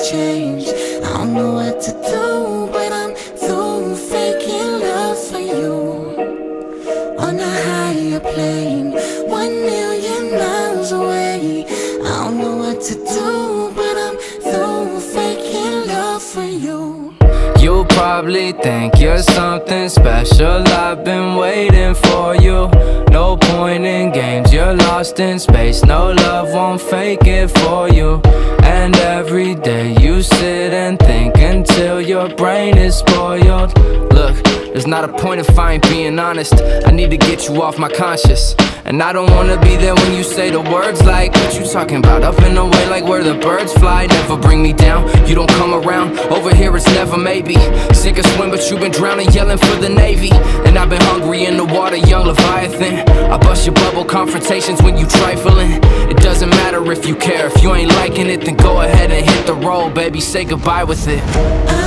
is changed. I don't know what to do, but I'm through faking love for you. On a higher plane, one million miles away. I don't know what to do, but I'm through faking love for you. You probably think you're something special I've been waiting for you No point in games, you're lost in space No love won't fake it for you And every day you sit and think Until your brain is spoiled. Look, there's not a point if I ain't being honest. I need to get you off my conscience. And I don't wanna be there when you say the words like What you talking about? Up in and away like where the birds fly. Never bring me down, you don't come around. Over here it's never maybe. Sink or swim but you been drowning yelling for the Navy. And I've been hungry in the water, Jung Leviathan. I bust your bubble confrontations when you trifling if you care If you ain't liking it then go ahead and hit the road Baby, say goodbye with it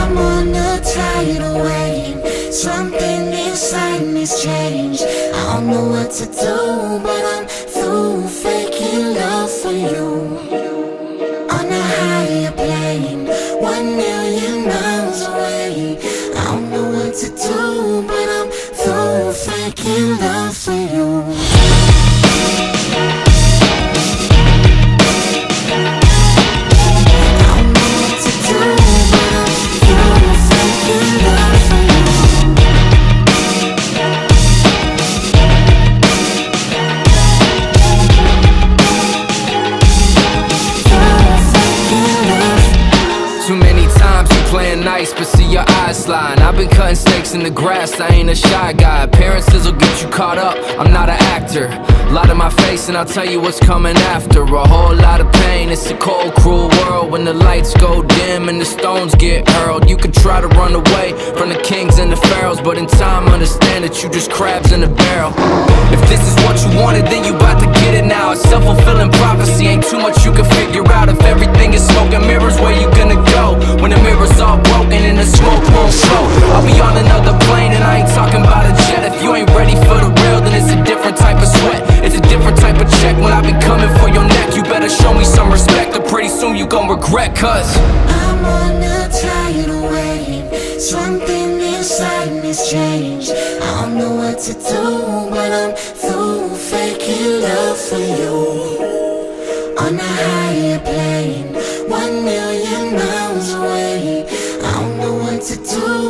I'm on a tidal wave. Something inside me's changed. I don't know what to do, your. I've been cutting snakes in the grass, I ain't a shy guy. Appearances will get you caught up, I'm not an actor. Lie to my face and I'll tell you what's coming after. A whole lot of pain, it's a cold, cruel world. When the lights go dim and the stones get hurled, you can try to run away from the kings and the pharaohs, but in time understand that you just crabs in a barrel. If this is what you wanted, then you about to get it now. A self-fulfilling prophecy, ain't too much you can figure out. If everything is smoke and mirrors, where you gonna go? When the mirror's all and the smoke won't flow I'll be on another plane and I ain't talking about a jet If you ain't ready for the real, then it's a different type of sweat It's a different type of check when I've been coming for your neck You better show me some respect or pretty soon you gon' regret cause I'm on a tidal wave. Something inside me's changed. I don't know what to do, but I'm to do.